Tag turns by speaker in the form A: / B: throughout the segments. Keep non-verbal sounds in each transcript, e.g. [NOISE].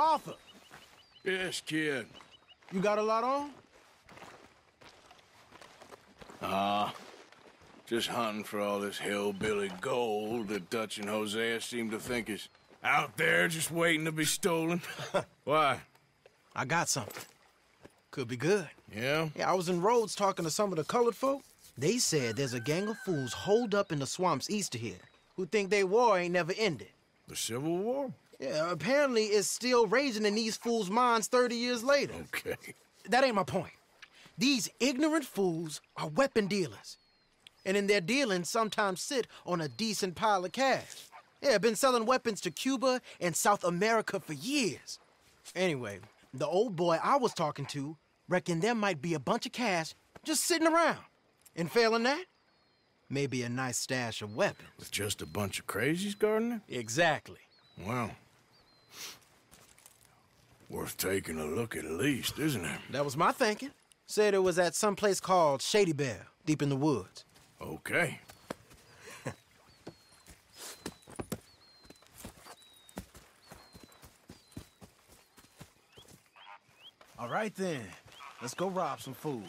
A: Arthur,
B: Yes, kid.
A: you got a lot on?
B: Ah. just hunting for all this hillbilly gold that Dutch and Hosea seem to think is out there just waiting to be stolen. [LAUGHS] Why?
A: I got something. Could be good.
B: Yeah?
A: Yeah, I was in Rhodes talking to some of the colored folk. They said there's a gang of fools holed up in the swamps east of here who think they war ain't never ended.
B: The Civil War?
A: Yeah, apparently it's still raging in these fools' minds 30 years later.
B: Okay.
A: That ain't my point. These ignorant fools are weapon dealers. And in their dealings, sometimes sit on a decent pile of cash. Yeah, been selling weapons to Cuba and South America for years. Anyway, the old boy I was talking to reckoned there might be a bunch of cash just sitting around. And failing that, maybe a nice stash of weapons.
B: With just a bunch of crazies guarding it?
A: Exactly.
B: Well, worth taking a look at least, isn't it?
A: That was my thinking. Said it was at some place called Shady Belle, deep in the woods.
B: Okay. [LAUGHS]
A: All right then, let's go rob some fools.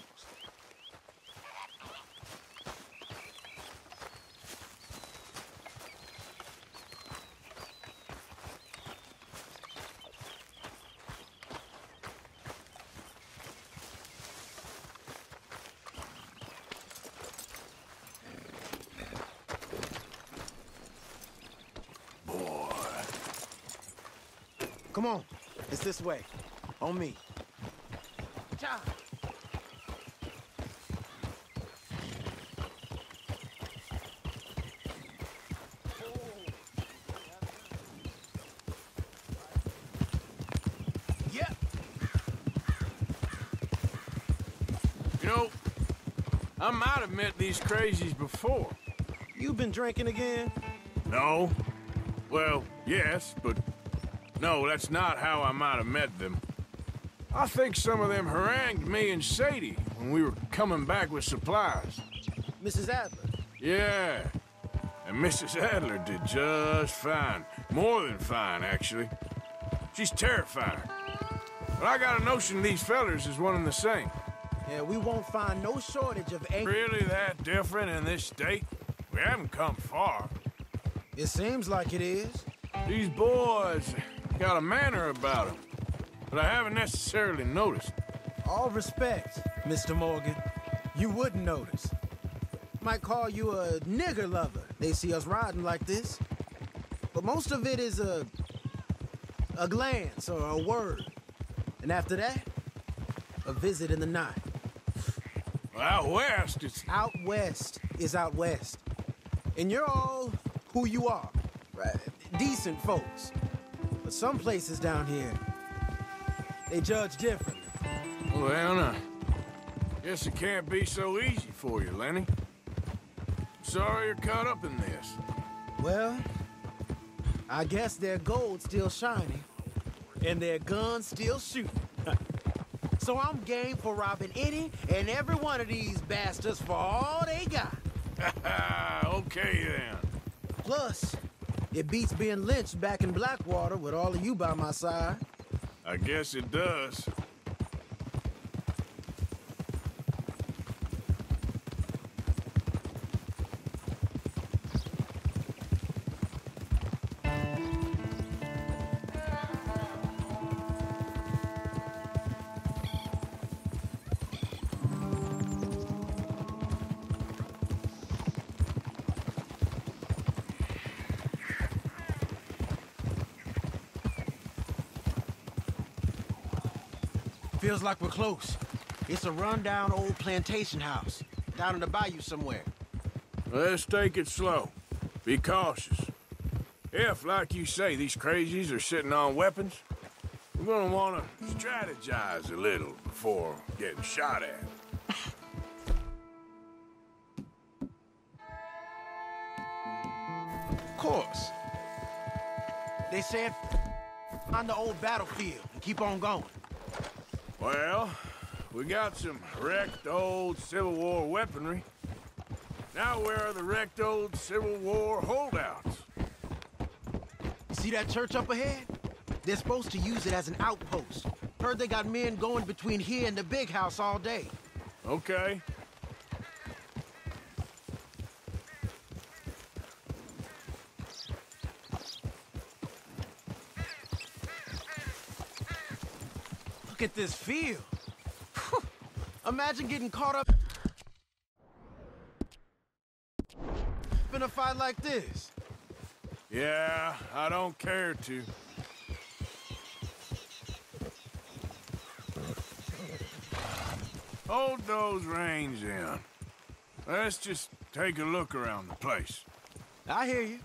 B: Boy.
A: Come on, it's this way. On me. Cha. Yep.
B: You know, I might have met these crazies before.
A: You've been drinking again?
B: No. Well, yes, but no, that's not how I might have met them. I think some of them harangued me and Sadie when we were coming back with supplies.
A: Mrs. Adler.
B: Yeah. And Mrs. Adler did just fine. More than fine, actually. She's terrifying. But I got a notion these fellers is one and the same.
A: Yeah, we won't find no shortage of angry.
B: Really that different in this state? We haven't come far.
A: It seems like it is.
B: These boys got a manner about him, but I haven't necessarily noticed.
A: All respect, Mr. Morgan. You wouldn't notice. Might call you a nigger lover. They see us riding like this. But most of it is a a glance or a word. And after that, a visit in the night.
B: Well, out west, it's
A: Out west is out west. And you're all who you are. Right? Decent folks. But some places down here, they judge differently.
B: well, now. Guess it can't be so easy for you, Lenny. Sorry you're caught up in this.
A: Well, I guess their gold's still shining, and their guns still shooting. [LAUGHS] so I'm game for robbing any and every one of these bastards for all they got. [LAUGHS]
B: okay then.
A: Plus, it beats being lynched back in Blackwater with all of you by my side.
B: I guess it does.
A: Feels like we're close. It's a rundown old plantation house down in the bayou somewhere.
B: Let's take it slow. Be cautious. If, like you say, these crazies are sitting on weapons, we're gonna wanna strategize a little before getting shot at.
A: Of course. They said on the old battlefield and keep on going.
B: Well, we got some wrecked old Civil War weaponry. Now where are the wrecked old Civil War holdouts?
A: See that church up ahead? They're supposed to use it as an outpost. Heard they got men going between here and the big house all day.
B: Okay.
A: Look at this field. Imagine getting caught up in a fight like this.
B: Yeah, I don't care to. Hold those reins in. Let's just take a look around the place.
A: I hear you.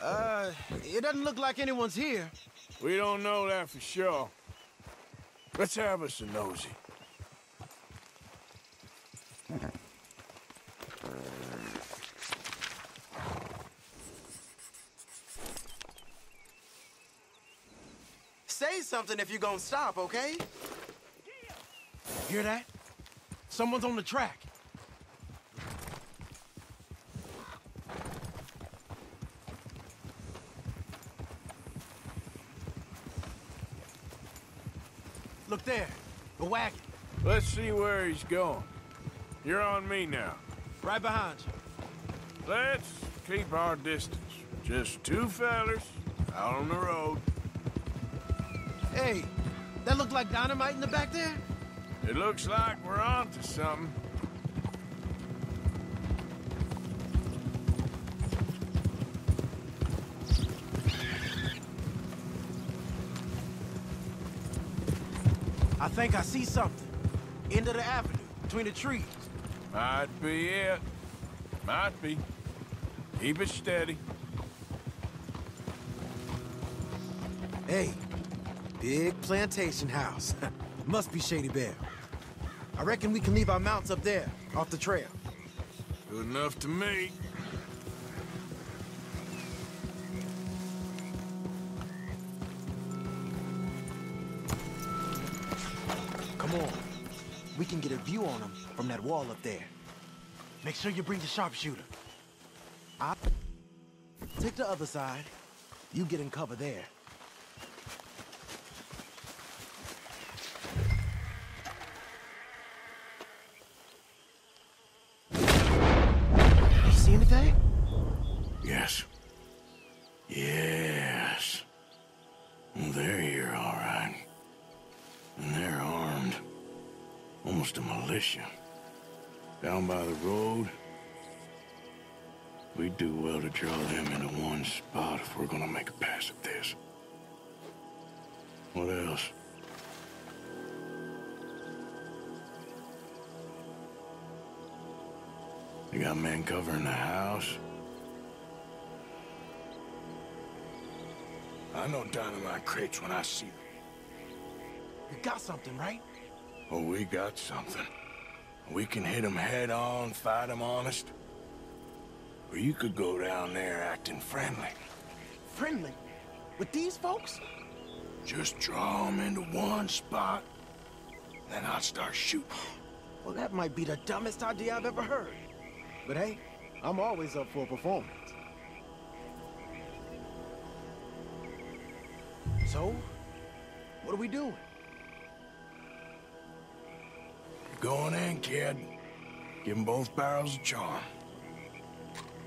A: Uh, it doesn't look like anyone's here.
B: We don't know that for sure. Let's have us a nosy.
A: Say something if you're gonna stop, okay? Hear that? Someone's on the track. Look there, a wagon,
B: Let's see where he's going. You're on me now.
A: right behind you.
B: Let's keep our distance. Just two fellers out on the road.
A: Hey, that look like dynamite in the back there?
B: It looks like we're on to something.
A: Think I see something. End of the avenue, between the trees.
B: Might be it. Might be. Keep it steady.
A: Hey, big plantation house. [LAUGHS] Must be Shady Belle. I reckon we can leave our mounts up there, off the trail.
B: Good enough to me.
A: Can get a view on them from that wall up there. Make sure you bring the sharpshooter. I take the other side. You get in cover there. You see anything?
B: A militia. Down by the road. We do well to draw them into one spot if we're gonna make a pass at this. What else? You got men covering the house? I know dynamite crates when I see them.
A: You got something, right?
B: Oh, we got something. We can hit them head on, fight them honest. Or you could go down there acting friendly.
A: Friendly. With these folks?
B: Just draw them into one spot, then I'll start shooting. [GASPS]
A: Well, that might be the dumbest idea I've ever heard. But hey, I'm always up for a performance. So, what are we doing?
B: Going in, kid. Give them both barrels of charm.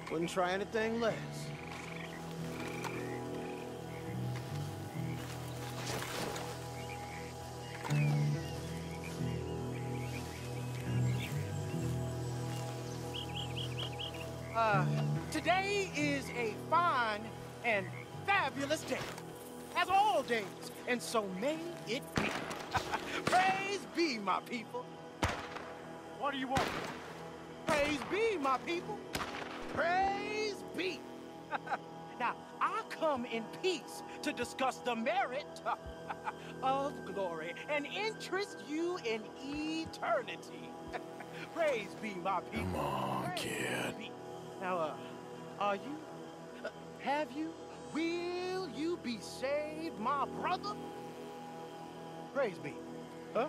A: Wouldn't try anything less.
C: Uh, today is a fine and fabulous day, as all days, and so may it be. [LAUGHS] Praise be, my people. What do you want? Praise be, my people. Praise be. [LAUGHS] now, I come in peace to discuss the merit [LAUGHS] of glory and interest you in eternity. [LAUGHS] Praise be, my people.
B: Come on,
C: Praise
B: kid.
C: be. Now, uh, are you? Uh, have you? Will you be saved, my brother? Praise be. Huh?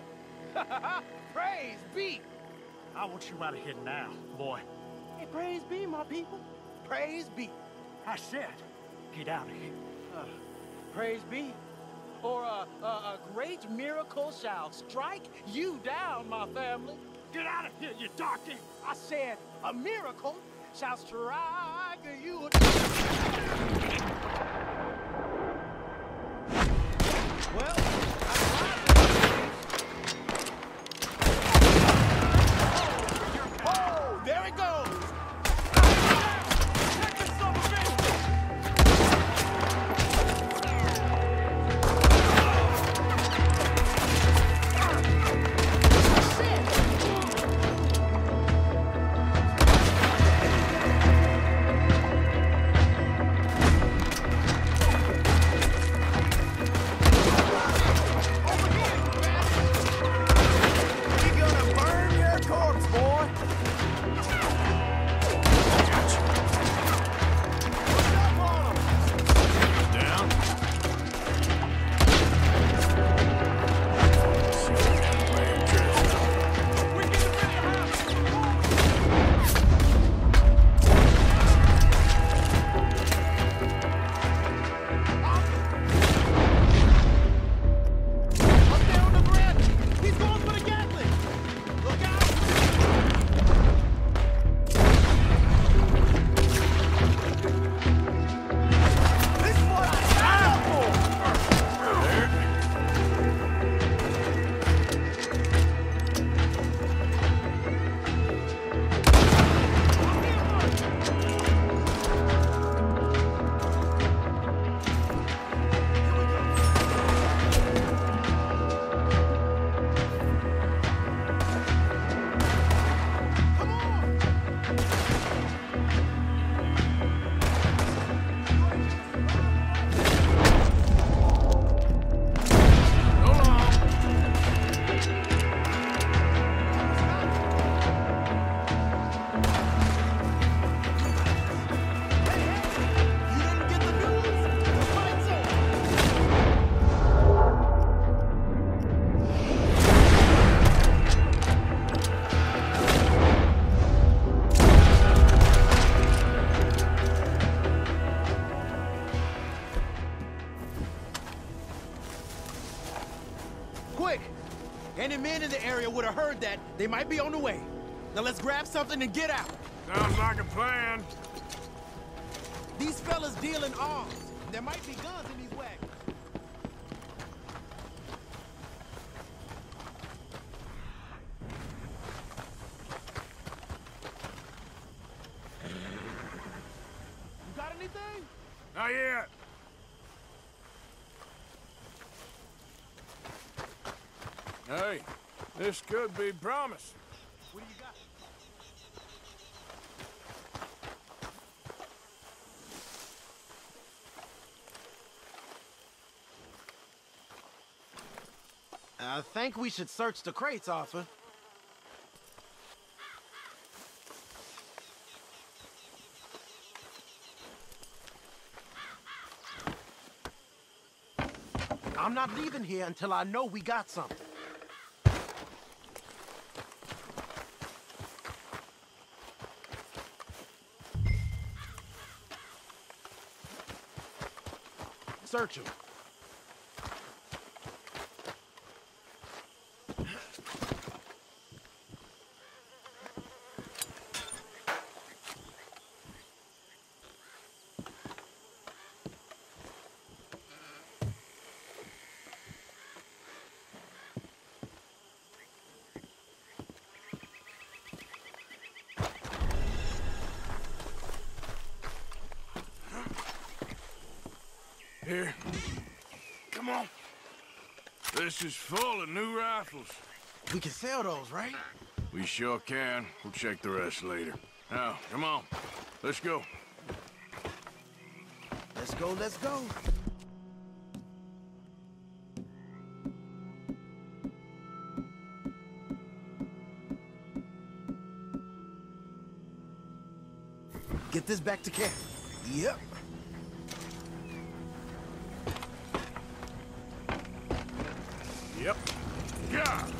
C: praise be.
D: I want you out of here now, boy.
C: Hey, praise be, my people. Praise be.
D: I said, get out of here.
C: Uh,
A: Praise be. Or a, a, a great miracle shall strike you down, my family.
D: Get out of here, you darky!
A: I said a miracle shall strike you. Well, Quick! Any men in the area would have heard that. They might be on the way. Now let's grab something and get out.
B: Sounds like a plan.
A: These fellas deal in arms. There might be guns in these wagons. You got anything?
B: Not yet. Hey, this could be promising.
A: What do you got? I think we should search the crates, Arthur. I'm not leaving here until I know we got something. Search.
B: Here. Come on. This is full of new rifles.
E: We can sell those, right?
B: We sure can. We'll check the rest later. Now, come on. Let's go.
E: Let's go, let's go. Get this back to camp. Yep.
B: Yep. God.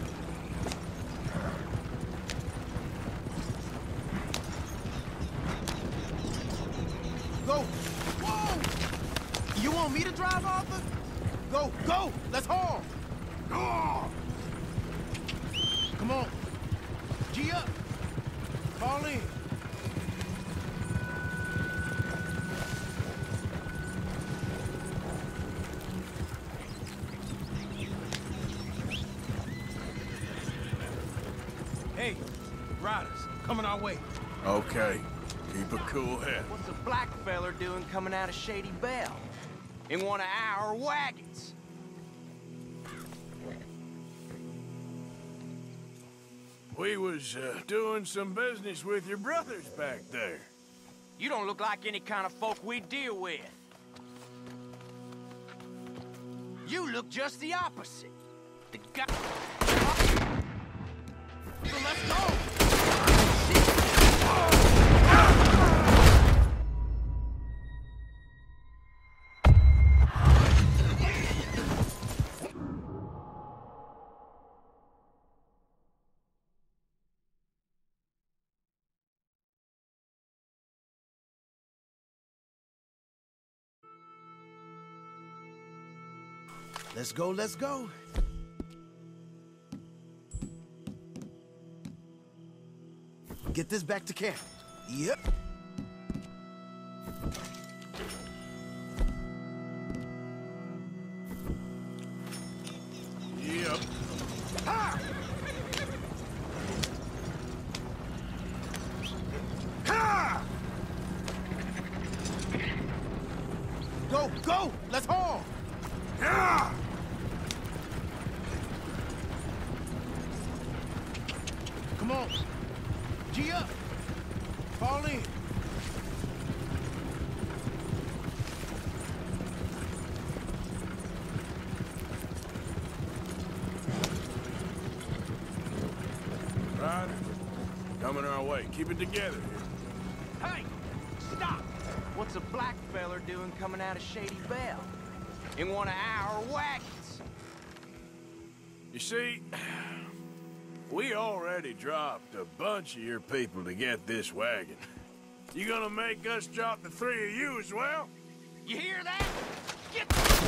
E: Go. Whoa! You
A: want me to drive, Arthur? Go, go! Let's haul!
B: Oh!
A: Come on. G up. Fall in. Way.
B: Okay. Keep a cool head.
C: What's a black feller doing coming out of Shady Belle? In one of our wagons?
B: We was uh, doing some business with your brothers back there.
C: You don't look like any kind of folk we deal with. You look just the opposite. The guy... So let's go!
A: Let's go, let's go. Get this back to camp. Yep.
B: Coming our way. Keep it together.
C: Hey! Stop! What's a black feller doing coming out of Shady Belle? In one of our wagons?
B: You see, we already dropped a bunch of your people to get this wagon. You gonna make us drop the three of you as well?
C: You hear that? Get...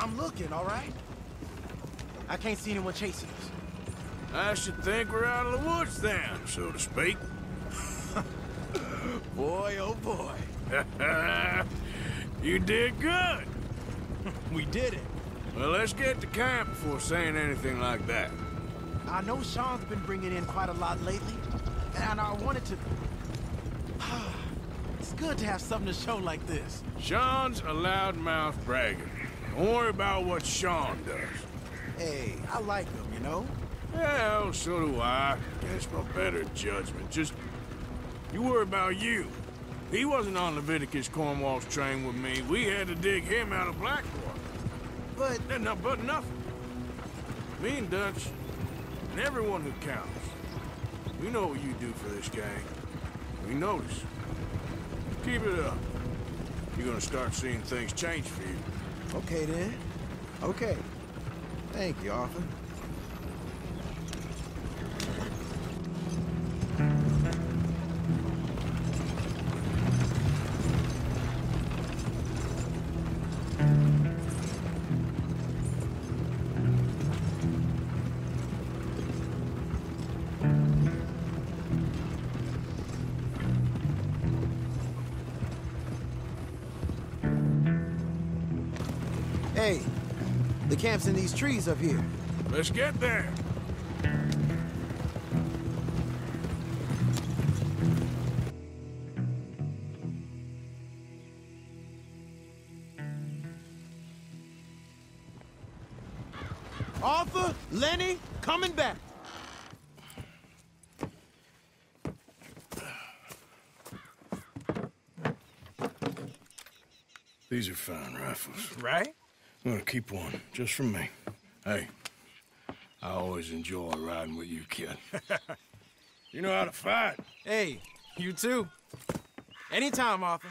A: I'm looking, all right? I can't see anyone chasing us.
B: I should think we're out of the woods then, so to speak. [LAUGHS]
A: Boy, oh boy. [LAUGHS]
B: you did good. [LAUGHS]
A: We did it.
B: Well, let's get to camp before saying anything like that.
A: I know Sean's been bringing in quite a lot lately, and I wanted to... [SIGHS] it's good to have something to show like this.
B: Sean's a loudmouth bragger. Don't worry about what Sean does.
A: Hey, I like him, you know?
B: Well, so do I. Against my better judgment. Just, you worry about you. He wasn't on Leviticus Cornwall's train with me. We had to dig him out of Blackwater.
A: But
B: Then not but nothing. Me and Dutch, and everyone who counts. We know what you do for this gang. We notice. Keep it up. You're gonna start seeing things change for you.
A: Okay then. Okay. Thank you, Arthur. Camp's in these trees up here.
B: Let's get there.
A: Arthur, Lenny, coming back.
B: These are fine rifles.
A: Right?
B: I'm gonna keep one, just for me. Hey, I always enjoy riding with you, kid. [LAUGHS] you know how to fight.
A: Hey, you too. Anytime, Arthur.